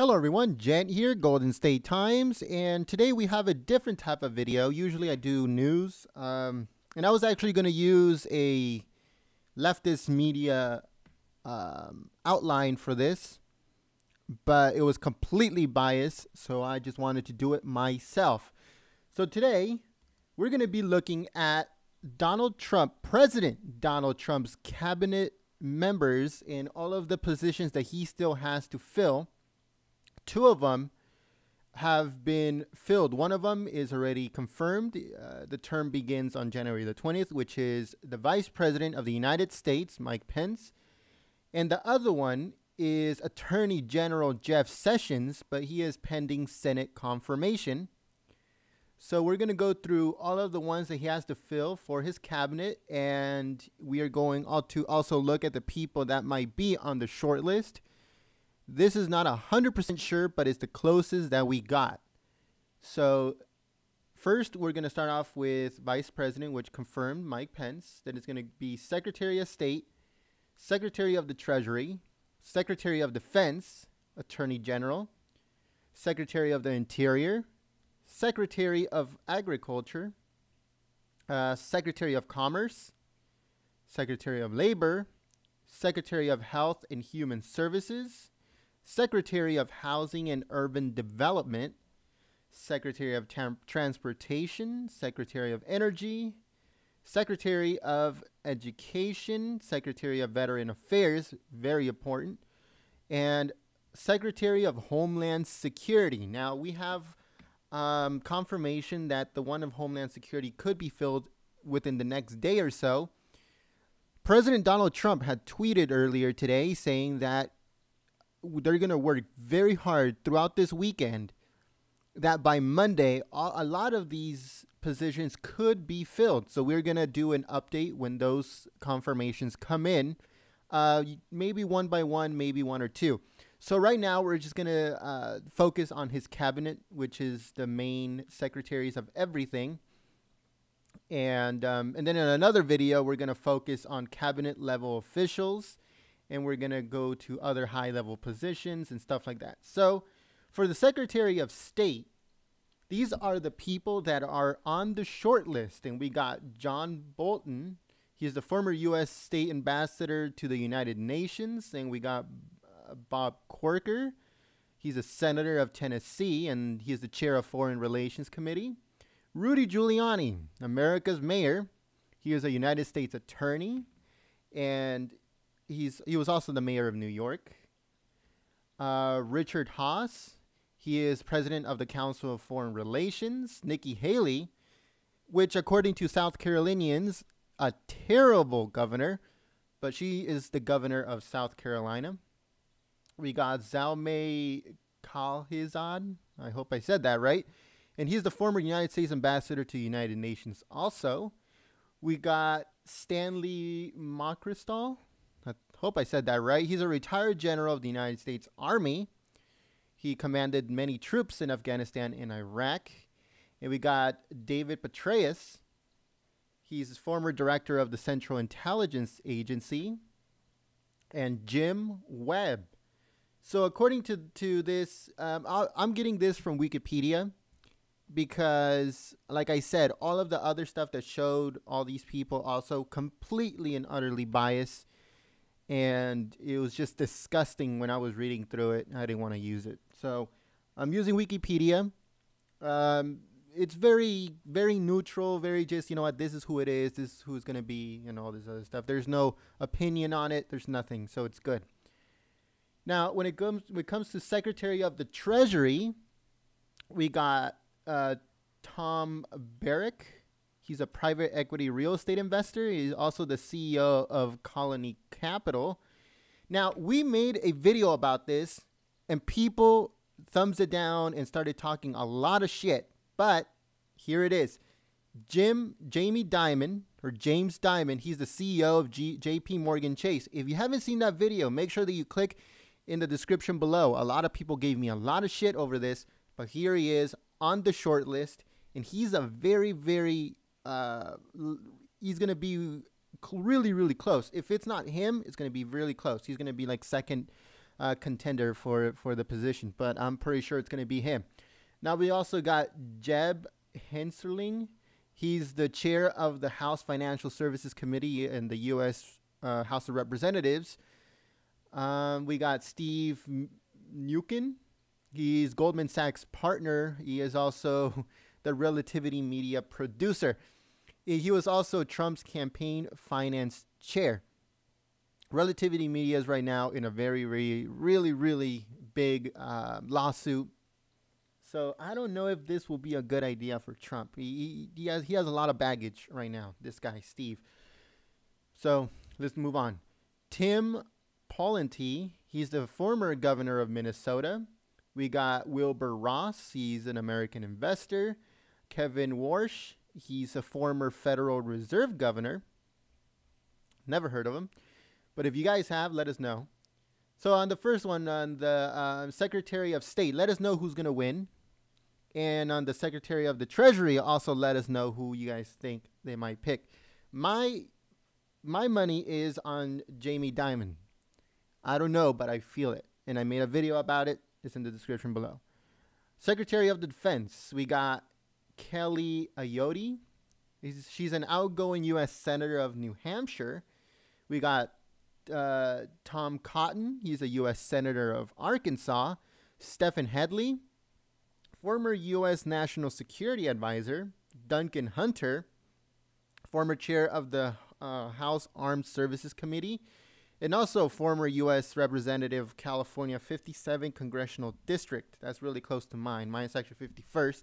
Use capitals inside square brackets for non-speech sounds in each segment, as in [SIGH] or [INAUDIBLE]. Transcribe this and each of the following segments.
Hello everyone, Gent here, Golden State Times, and today we have a different type of video. Usually I do news, um, and I was actually going to use a leftist media um, outline for this, but it was completely biased, so I just wanted to do it myself. So today we're going to be looking at Donald Trump, President Donald Trump's cabinet members in all of the positions that he still has to fill Two of them have been filled. One of them is already confirmed. Uh, the term begins on January the 20th, which is the Vice President of the United States, Mike Pence. And the other one is Attorney General Jeff Sessions, but he is pending Senate confirmation. So we're going to go through all of the ones that he has to fill for his cabinet, and we are going all to also look at the people that might be on the short list this is not 100% sure, but it's the closest that we got. So, first, we're going to start off with Vice President, which confirmed Mike Pence. Then it's going to be Secretary of State, Secretary of the Treasury, Secretary of Defense, Attorney General, Secretary of the Interior, Secretary of Agriculture, uh, Secretary of Commerce, Secretary of Labor, Secretary of Health and Human Services, Secretary of Housing and Urban Development, Secretary of Tam- Transportation, Secretary of Energy, Secretary of Education, Secretary of Veteran Affairs, very important, and Secretary of Homeland Security. Now, we have um, confirmation that the one of Homeland Security could be filled within the next day or so. President Donald Trump had tweeted earlier today saying that they're going to work very hard throughout this weekend that by Monday, a lot of these positions could be filled. So we're going to do an update when those confirmations come in, uh, maybe one by one, maybe one or two. So right now, we're just going to uh, focus on his cabinet, which is the main secretaries of everything. And, um, and then in another video, we're going to focus on cabinet level officials and we're going to go to other high level positions and stuff like that. So, for the Secretary of State, these are the people that are on the short list. And we got John Bolton. He's the former U.S. State Ambassador to the United Nations. And we got uh, Bob Corker. He's a senator of Tennessee, and he's the chair of Foreign Relations Committee. Rudy Giuliani, America's mayor. He is a United States attorney, and he's he was also the mayor of New York. Uh, Richard Haass, he is president of the Council of Foreign Relations. Nikki Haley, which according to South Carolinians, a terrible governor, but she is the governor of South Carolina. We got Zalmay Khalilzad. I hope I said that right. And he's the former United States ambassador to the United Nations also. We got Stanley McChrystal hope I said that right. He's a retired general of the United States Army. He commanded many troops in Afghanistan and Iraq. And we got David Petraeus. He's former director of the Central Intelligence Agency. And Jim Webb. So, according to, to this, um, i I'm getting this from Wikipedia because, like I said, all of the other stuff that showed all these people also completely and utterly biased and it was just disgusting when I was reading through it. I didn't want to use it, so I'm using Wikipedia. Um, it's very, very neutral, very just you know what this is who it is, this is who's gonna be, and all this other stuff. There's no opinion on it. There's nothing, so it's good. Now, when it comes when it comes to Secretary of the Treasury, we got uh, Tom Barrack He's a private equity real estate investor. He's also the CEO of Colony Capital. Now, we made a video about this, and people thumbs it down and started talking a lot of shit. But here it is. Jim Jamie Diamond, or James Diamond, he's the CEO of G, JP Morgan Chase. If you haven't seen that video, make sure that you click in the description below. A lot of people gave me a lot of shit over this, but here he is on the short list and he's a very very uh, he's gonna be really really close. If it's not him, it's gonna be really close. He's gonna be like second uh, contender for for the position, but I'm pretty sure it's going to be him. Now we also got Jeb Hensarling. He's the chair of the House Financial Services Committee in the U.S. Uh, House of Representatives. Um, we got Steve Mnuchin. He's Goldman Sachs partner. He is also [LAUGHS] the Relativity Media producer. He was also Trump's campaign finance chair. Relativity Media is right now in a very, really, really, really big uh, lawsuit. So I don't know if this will be a good idea for Trump. He, he, he has he has a lot of baggage right now. This guy Steve. So let's move on. Tim Pawlenty, he's the former governor of Minnesota. We got Wilbur Ross, he's an American investor. Kevin Warsh, he's a former Federal Reserve governor. Never heard of him. But if you guys have, let us know. So on the first one, on the uh, Secretary of State, let us know who's going to win. And on the Secretary of the Treasury, also let us know who you guys think they might pick. My my money is on Jamie Dimon. I don't know, but I feel it. And I made a video about it. It's in the description below. Secretary of Defense, we got Kelly Ayotte. she's an outgoing U.S. Senator of New Hampshire. We got uh, Tom Cotton. He's a U.S. Senator of Arkansas. Stephen Hadley, former U.S. National Security Advisor. Duncan Hunter, former chair of the uh, House Armed Services Committee and also former U.S. Representative California 57 Congressional District. That's really close to mine. Mine's actually 51st.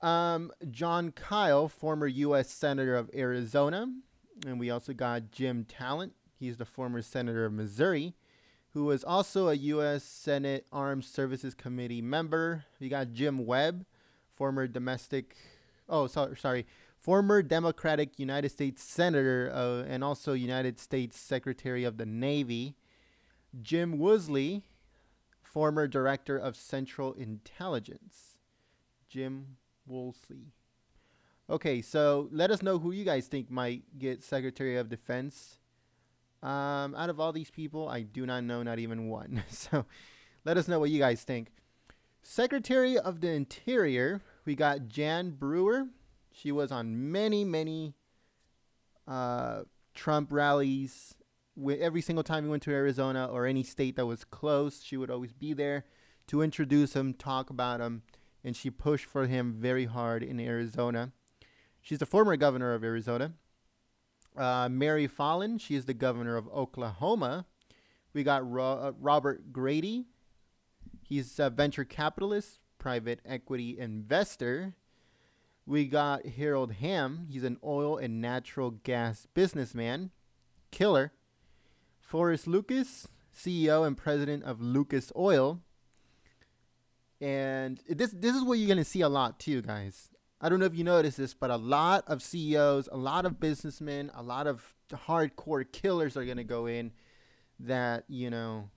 Um, Jon Kyl, former U.S. Senator of Arizona. And we also got Jim Talent. He's the former Senator of Missouri, who was also a U.S. Senate Armed Services Committee member. We got Jim Webb, former domestic. Oh, so, sorry former Democratic United States Senator uh, and also United States Secretary of the Navy, Jim Woolsey, former Director of Central Intelligence. Jim Woolsey. Okay, so let us know who you guys think might get Secretary of Defense. Um, out of all these people, I do not know not even one. [LAUGHS] so let us know what you guys think. Secretary of the Interior, we got Jan Brewer. She was on many, many uh, Trump rallies. Every single time he went to Arizona or any state that was close, she would always be there to introduce him, talk about him, and she pushed for him very hard in Arizona. She's the former governor of Arizona. Uh, Mary Fallin, she is the governor of Oklahoma. We got Ro- uh, Robert Grady. He's a venture capitalist, private equity investor. We got Harold Hamm. He's an oil and natural gas businessman, killer. Forrest Lucas, CEO and president of Lucas Oil. And this this is what you're gonna see a lot too, guys. I don't know if you noticed this, but a lot of CEOs, a lot of businessmen, a lot of hardcore killers are gonna go in. That you know,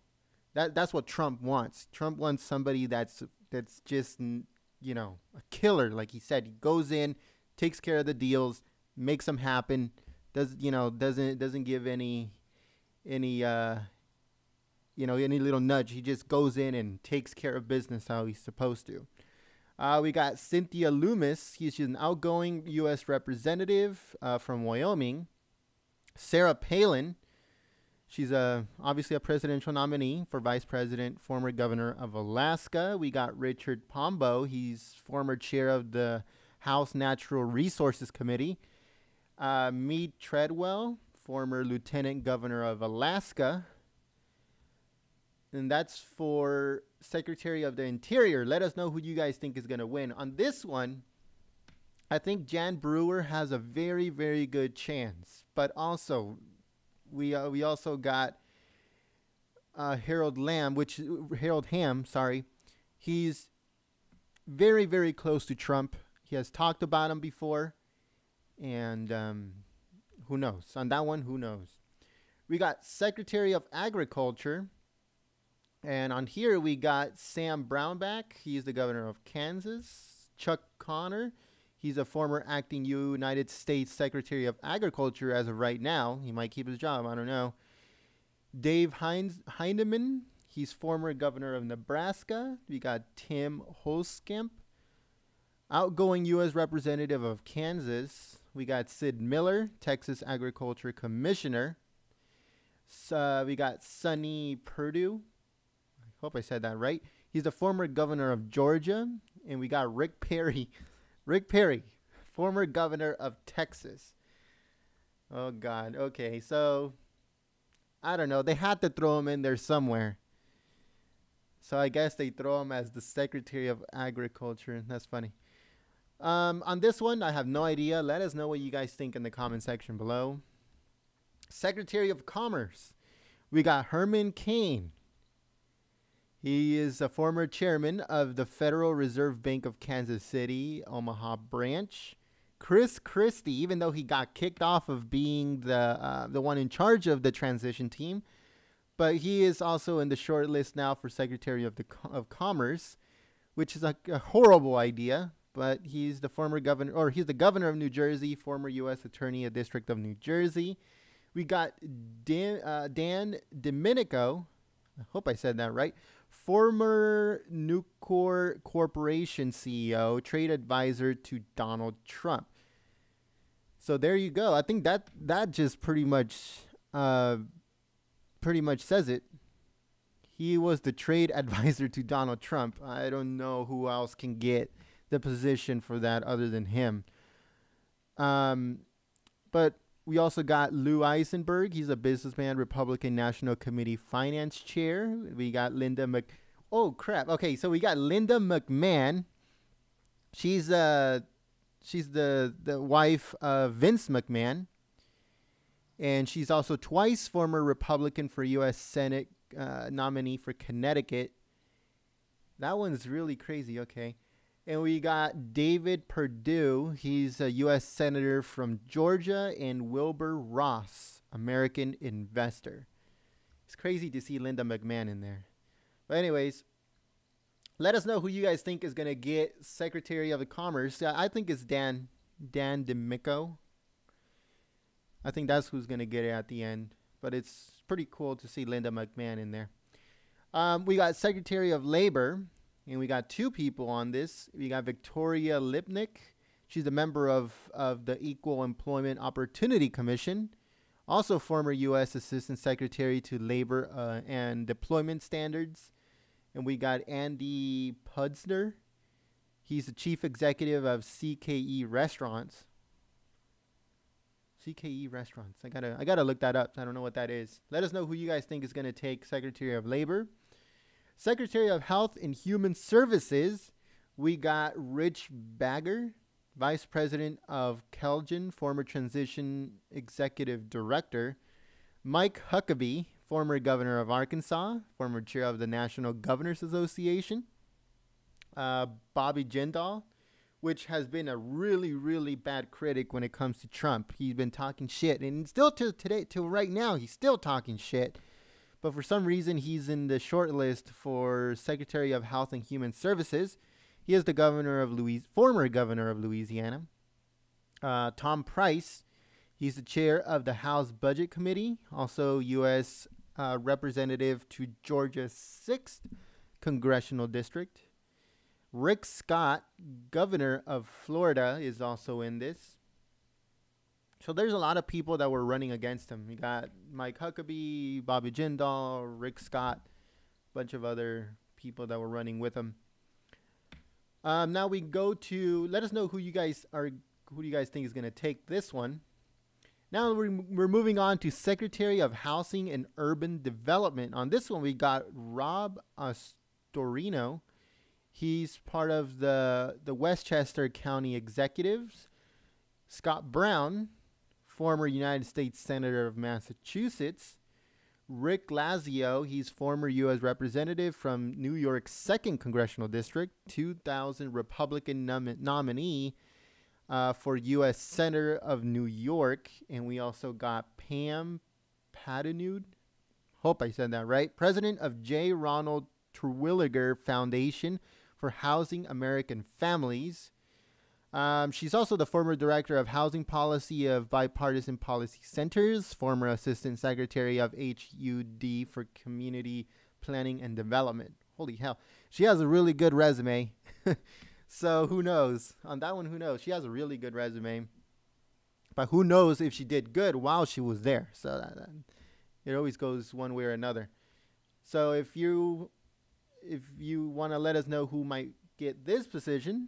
that that's what Trump wants. Trump wants somebody that's that's just you know, a killer. Like he said, he goes in, takes care of the deals, makes them happen. Does you know doesn't doesn't give any any uh you know any little nudge. He just goes in and takes care of business how he's supposed to. Uh, we got Cynthia Lummis. She's an outgoing U.S. representative uh, from Wyoming. Sarah Palin. She's a obviously a presidential nominee for vice president, former governor of Alaska. We got Richard Pombo. He's former chair of the House Natural Resources Committee. Uh, Mead Treadwell, former lieutenant governor of Alaska. And that's for Secretary of the Interior. Let us know who you guys think is going to win. On this one, I think Jan Brewer has a very, very good chance. But also, we uh, we also got uh, Harold Lamb, which Harold Hamm, sorry, he's very very close to Trump. He has talked about him before, and um, who knows on that one? Who knows? We got Secretary of Agriculture, and on here we got Sam Brownback. He's the governor of Kansas. Chuck Conner He's a former acting United States Secretary of Agriculture as of right now. He might keep his job. I don't know. Dave Heinz, Heineman. He's former governor of Nebraska. We got Tim Huelskamp, outgoing U.S. representative of Kansas. We got Sid Miller, Texas Agriculture Commissioner. So uh, we got Sonny Perdue. Hope I said that right. He's the former governor of Georgia. And we got Rick Perry. [LAUGHS] Rick Perry, former governor of Texas. Oh, God. Okay, so I don't know. They had to throw him in there somewhere. So I guess they throw him as the Secretary of Agriculture. That's funny. Um, on this one, I have no idea. Let us know what you guys think in the comment section below. Secretary of Commerce, we got Herman Cain. He is a former chairman of the Federal Reserve Bank of Kansas City, Omaha branch. Chris Christie, even though he got kicked off of being the uh, the one in charge of the transition team, but he is also in the short list now for Secretary of the of Commerce, which is a, a horrible idea. But he's the former governor, or he's the governor of New Jersey, former U.S. Attorney of District of New Jersey. We got Dan, uh, Dan Domenico. I hope I said that right. Former Nucor Corporation CEO, trade advisor to Donald Trump. So there you go. I think that that just pretty much uh, pretty much says it. He was the trade [LAUGHS] advisor to Donald Trump. I don't know who else can get the position for that other than him. Um, but we also got Lew Eisenberg. He's a businessman, Republican National Committee Finance Chair. We got Linda Mc. Oh crap! Okay, so we got Linda McMahon. She's uh, she's the the wife of Vince McMahon and she's also twice former Republican for U.S. Senate uh, nominee for Connecticut. That one's really crazy. Okay. And we got David Perdue. He's a U.S. Senator from Georgia, and Wilbur Ross, American investor. It's crazy to see Linda McMahon in there. But, anyways, let us know who you guys think is going to get Secretary of Commerce. I think it's Dan Dan Domenico. I think that's who's going to get it at the end. But it's pretty cool to see Linda McMahon in there. Um, we got Secretary of Labor, and we got two people on this. We got Victoria Lipnic. She's a member of, of the Equal Employment Opportunity Commission, also former U.S. Assistant Secretary to Labor uh, and Deployment Standards. And we got Andy Puzder. He's the chief executive of CKE Restaurants. CKE restaurants. I gotta I gotta look that up. I don't know what that is. Let us know who you guys think is gonna take Secretary of Labor. Secretary of Health and Human Services, we got Rich Bagger, Vice President of Kelgen, former Transition Executive Director. Mike Huckabee, former Governor of Arkansas, former Chair of the National Governors Association. Uh, Bobby Jindal, which has been a really, really bad critic when it comes to Trump. He's been talking shit, and still to today, till right now, he's still talking shit. But for some reason, he's in the short list for Secretary of Health and Human Services. He is the governor of Louis, former governor of Louisiana. Uh, Tom Price, he's the chair of the House Budget Committee, also U.S. Uh, representative to Georgia's sixth congressional district. Rick Scott, governor of Florida, is also in this. So there's a lot of people that were running against him. You got Mike Huckabee, Bobby Jindal, Rick Scott, a bunch of other people that were running with him. Um, now we go to let us know who you guys are. Who do you guys think is going to take this one? Now we're, we're moving on to Secretary of Housing and Urban Development. On this one, we got Rob Astorino. He's part of the the Westchester County Executives. Scott Brown, former United States Senator of Massachusetts. Rick Lazio, he's former U.S. Representative from New York's 2nd Congressional District, 2000 Republican nom- nominee uh, for U.S. Senator of New York. And we also got Pam Patenaude. Hope I said that right. President of J. Ronald Terwilliger Foundation for Housing American Families. Um, she's also the former director of housing policy of Bipartisan Policy Centers, former assistant secretary of HUD for Community Planning and Development. Holy hell. She has a really good resume. [LAUGHS] so who knows? On that one, who knows? She has a really good resume. But who knows if she did good while she was there? So that, that, it always goes one way or another. So if you if you want to let us know who might get this position,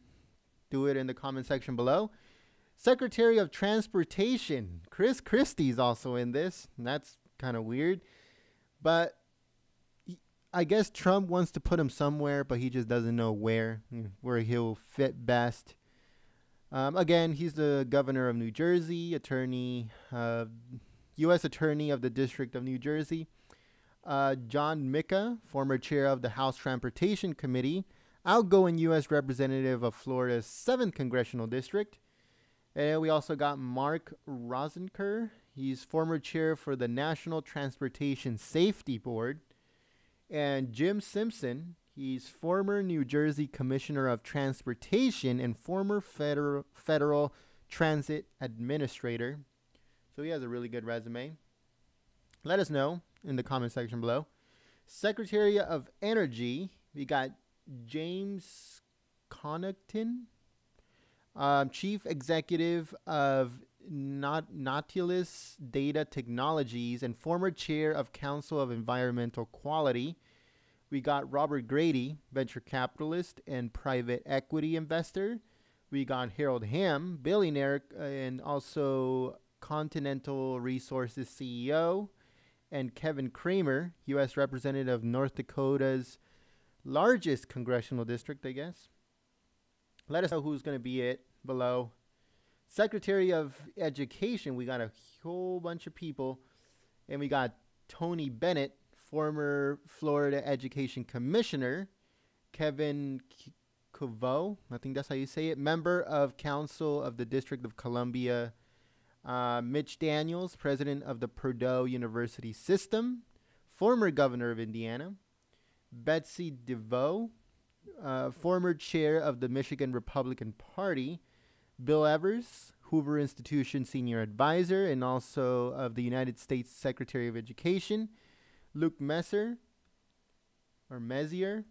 do it in the comment section below. Secretary of Transportation, Chris Christie's also in this. that's kind of weird. But I guess Trump wants to put him somewhere, but he just doesn't know where, where he'll fit best. Um, again, he's the governor of New Jersey, attorney, uh, U.S. Attorney of the District of New Jersey. Uh, John Mica, former chair of the House Transportation Committee, outgoing U.S. representative of Florida's 7th Congressional District. And we also got Mark Rosenker. He's former chair for the National Transportation Safety Board. And Jim Simpson, he's former New Jersey Commissioner of Transportation and former federal, federal transit administrator. So he has a really good resume. Let us know in the comment section below. Secretary of Energy, we got James Connaughton, um, Chief Executive of Not- Nautilus Data Technologies and former Chair of Council of Environmental Quality. We got Robert Grady, venture capitalist and private equity investor. We got Harold Hamm, billionaire uh, and also Continental Resources CEO and Kevin Cramer, U.S. Representative of North Dakota's largest congressional district, I guess. Let us know who's going to be it below. Secretary of Education, we got a whole bunch of people. And we got Tony Bennett, former Florida Education Commissioner. Kevin Coveau, I think that's how you say it, member of Council of the District of Columbia uh, Mitch Daniels, president of the Purdue University System, former governor of Indiana. Betsy DeVoe, uh, former chair of the Michigan Republican Party. Bill Evers, Hoover Institution senior advisor and also of the United States Secretary of Education. Luke Messer, or Messier,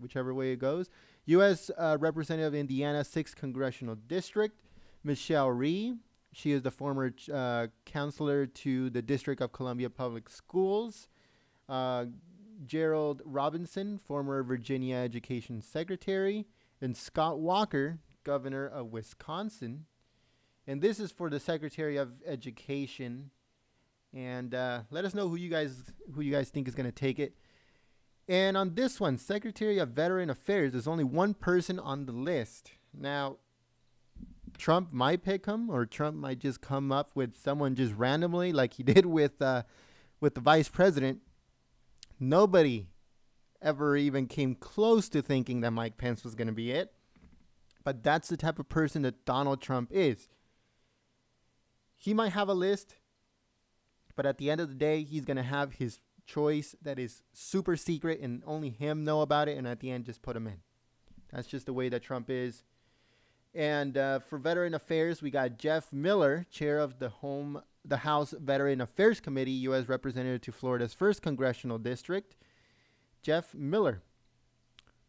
whichever way it goes. U.S. Uh, Representative of Indiana, 6th Congressional District. Michelle Rhee, she is the former uh, counselor to the District of Columbia Public Schools. Uh, Gerald Robinson, former Virginia Education Secretary. And Scott Walker, governor of Wisconsin. And this is for the Secretary of Education. And uh, let us know who you guys who you guys think is going to take it. And on this one, Secretary of Veteran Affairs, there's only one person on the list. Now, Trump might pick him, or Trump might just come up with someone just randomly, like he [LAUGHS] did with uh, with the vice president. Nobody ever even came close to thinking that Mike Pence was going to be it. But that's the type of person that Donald Trump is. He might have a list, but at the end of the day, he's going to have his choice that is super secret and only him know about it. And at the end, just put him in. That's just the way that Trump is. And uh, for Veteran Affairs, we got Jeff Miller, chair of the Home, the House Veteran Affairs Committee, U.S. Representative to Florida's first congressional district. Jeff Miller.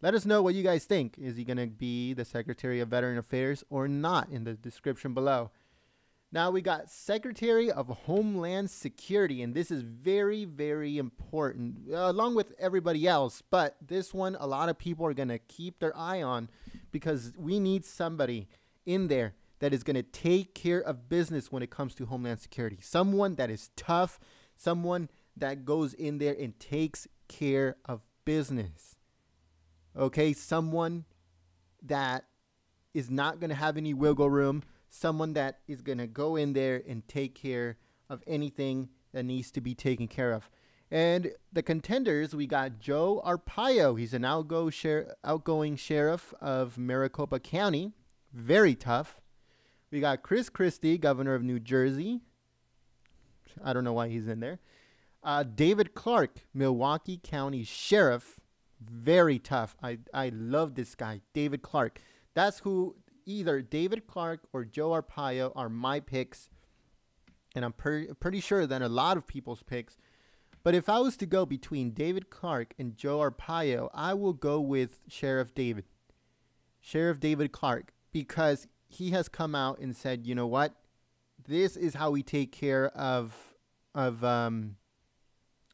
Let us know what you guys think. Is he going to be the Secretary of Veteran Affairs or not in the description below. Now we got Secretary of Homeland Security, and this is very, very important, uh, along with everybody else. But this one, a lot of people are going to keep their eye on because we need somebody in there that is going to take care of business when it comes to Homeland Security. Someone that is tough, someone that goes in there and takes care of business. Okay, someone that is not going to have any wiggle room someone that is going to go in there and take care of anything that needs to be taken care of. And the contenders, we got Joe Arpaio. He's an outgo outgoing sheriff of Maricopa County. Very tough. We got Chris Christie, governor of New Jersey. I don't know why he's in there. Uh, David Clarke, Milwaukee County Sheriff. Very tough. I, I love this guy, David Clarke. That's who either David Clarke or Joe Arpaio are my picks, and I'm per- pretty sure that a lot of people's picks. But if I was to go between David Clarke and Joe Arpaio, I will go with Sheriff David. Sheriff David Clarke. because he has come out and said, you know what? This is how we take care of of um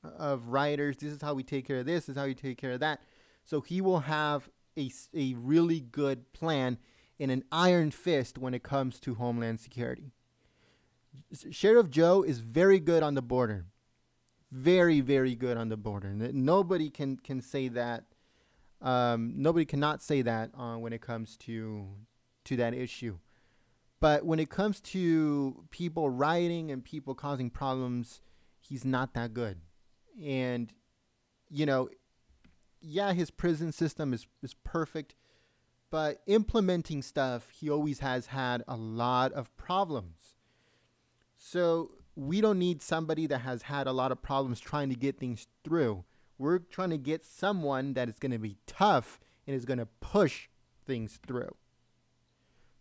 of rioters. This is how we take care of this. This is how we take care of that. So he will have a, a really good plan in an iron fist when it comes to Homeland Security. Sheriff Joe is very good on the border. Very, very good on the border. Nobody can, can say that. Um, nobody cannot say that uh, when it comes to to that issue. But when it comes to people rioting and people causing problems, he's not that good. And you know, yeah, his prison system is is perfect, but implementing stuff, he always has had a lot of problems. So we don't need somebody that has had a lot of problems trying to get things through. We're trying to get someone that is going to be tough and is going to push things through.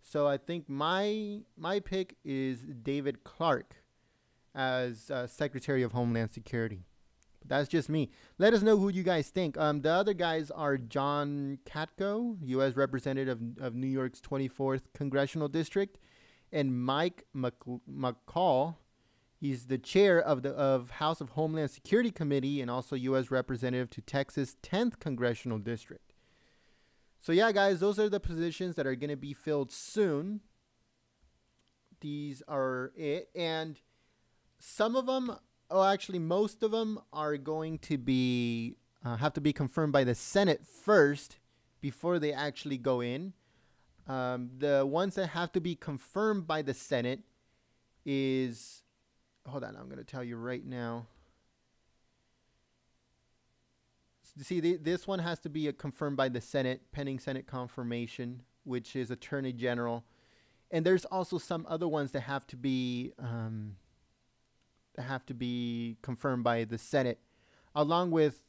So I think my my pick is David Clarke as uh, Secretary of Homeland Security. That's just me. Let us know who you guys think. Um, the other guys are John Katko, U.S. Representative of, New York's 24th Congressional District, and Mike McCaul. He's the chair of the of House of Homeland Security Committee and also U.S. Representative to Texas 10th Congressional District. So yeah, guys, those are the positions that are going to be filled soon. These are it, and some of them oh, actually, most of them are going to be uh, have to be confirmed by the Senate first before they actually go in. Um, the ones that have to be confirmed by the Senate is hold on, I'm going to tell you right now. See, this one has to be confirmed by the Senate, pending Senate confirmation, which is Attorney General. And there's also some other ones that have to be um, have to be confirmed by the Senate, along with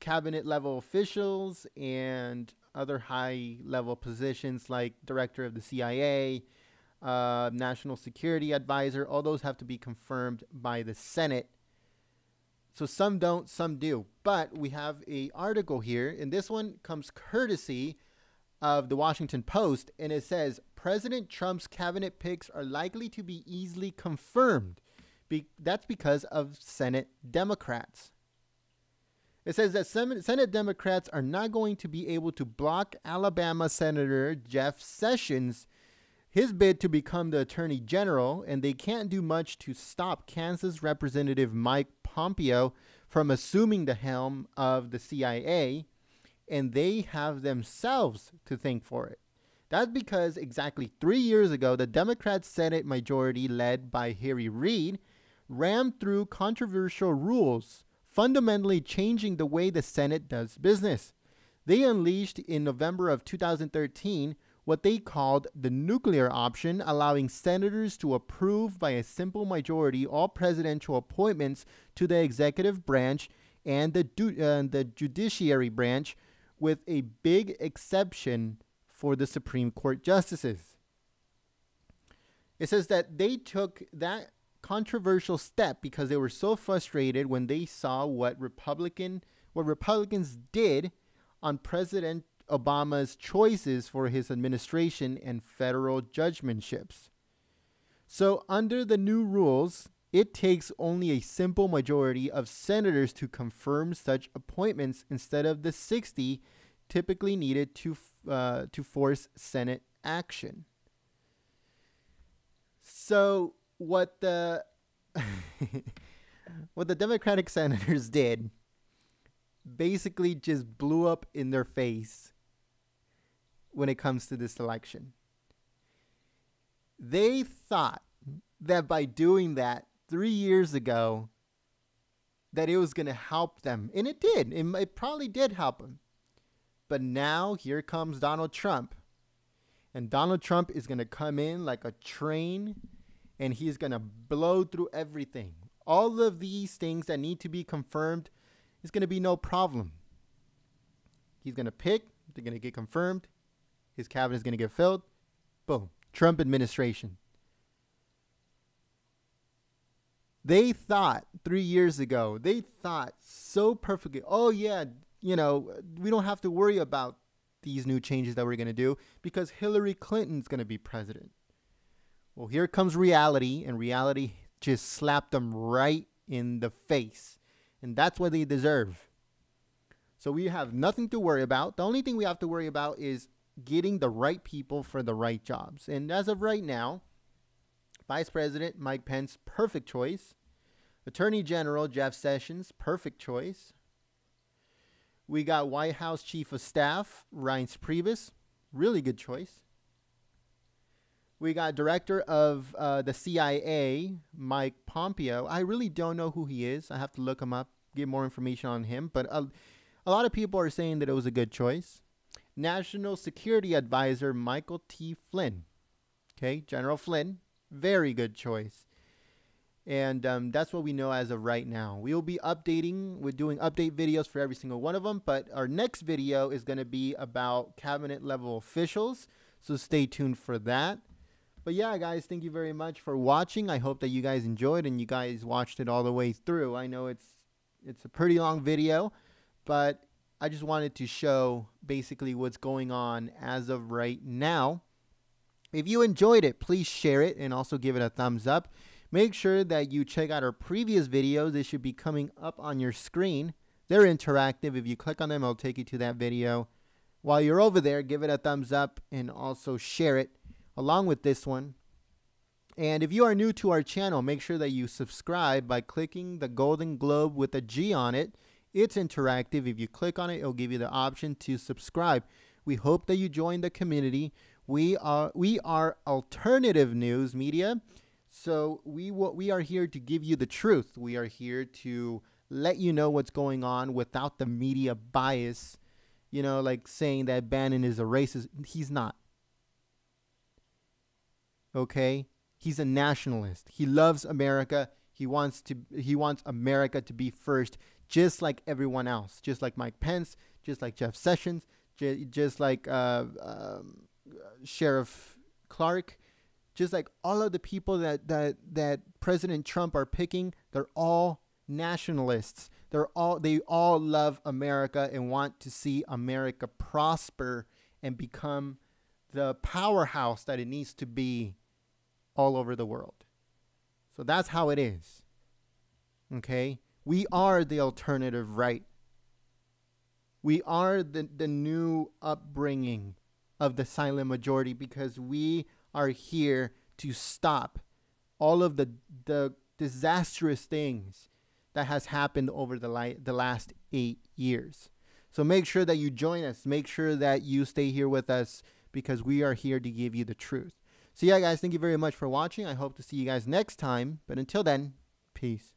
cabinet level officials and other high level positions like director of the CIA, uh, national security advisor. All those have to be confirmed by the Senate. So some don't, some do. But we have a article here, and this one comes courtesy of the Washington Post, and it says President Trump's cabinet picks are likely to be easily confirmed. Be- that's because of Senate Democrats. It says that Senate Democrats are not going to be able to block Alabama Senator Jeff Sessions his bid to become the attorney general, and they can't do much to stop Kansas Representative Mike Pompeo from assuming the helm of the CIA, and they have themselves to thank for it. That's because exactly three years ago, the Democrat Senate majority, led by Harry Reid, rammed through controversial rules, fundamentally changing the way the Senate does business. They unleashed in November of 2013 what they called the nuclear option, allowing senators to approve by a simple majority all presidential appointments to the executive branch and the, du- uh, the judiciary branch, with a big exception for the Supreme Court justices. It says that they took that controversial step because they were so frustrated when they saw what Republican what Republicans did on President Obama's choices for his administration and federal judgmentships. So under the new rules, it takes only a simple majority of senators to confirm such appointments instead of the 60 typically needed to uh, to force Senate action. So what the [LAUGHS] what the Democratic senators did basically just blew up in their face when it comes to this election. They thought that by doing that 3 years ago that it was going to help them, and it did. It, it probably did help them. But now here comes Donald Trump. And Donald Trump is going to come in like a train and he's going to blow through everything. All of these things that need to be confirmed is going to be no problem. He's going to pick, they're going to get confirmed, his cabinet is going to get filled. Boom. Trump administration. They thought three years ago, they thought so perfectly, oh, yeah, you know, we don't have to worry about these new changes that we're going to do because Hillary Clinton's going to be president. Well, here comes reality, and reality just slapped them right in the face. And that's what they deserve. So we have nothing to worry about. The only thing we have to worry about is getting the right people for the right jobs. And as of right now, Vice President Mike Pence, perfect choice. Attorney General Jeff Sessions, perfect choice. We got White House Chief of Staff Reince Priebus, really good choice. We got Director of uh, the CIA Mike Pompeo. I really don't know who he is. I have to look him up, get more information on him. But a lot of people are saying that it was a good choice. National Security Advisor Michael T. Flynn. Okay, General Flynn, very good choice. And um, that's what we know as of right now. We will be updating, we're doing update videos for every single one of them, but our next video is going to be about cabinet level officials. So stay tuned for that. But yeah, guys, thank you very much for watching. I hope that you guys enjoyed and you guys watched it all the way through. I know it's it's a pretty long video, but I just wanted to show basically what's going on as of right now. If you enjoyed it, please share it and also give it a thumbs up. Make sure that you check out our previous videos. They should be coming up on your screen. They're interactive. If you click on them, it'll take you to that video. While you're over there, give it a thumbs up and also share it along with this one. And if you are new to our channel, make sure that you subscribe by clicking the golden globe with a G on it it's interactive. If you click on it, it'll give you the option to subscribe. We hope that you join the community. We are we are alternative news media. So we we are here to give you the truth. We are here to let you know what's going on without the media bias. You know, like saying that Bannon is a racist. He's not. Okay? He's a nationalist. He loves America. He wants to he wants America to be first just like everyone else, just like Mike Pence, just like Jeff Sessions, j- just like uh, um, Sheriff Clarke, just like all of the people that, that, that President Trump are picking, they're all nationalists. They're all they all love America and want to see America prosper and become the powerhouse that it needs to be all over the world. So that's how it is. Okay? We are the alternative right. We are the, the new upbringing of the silent majority because we are here to stop all of the, the disastrous things that has happened over the, li- the last eight years. So make sure that you join us. Make sure that you stay here with us because we are here to give you the truth. So yeah, guys, thank you very much for watching. I hope to see you guys next time. But until then, peace.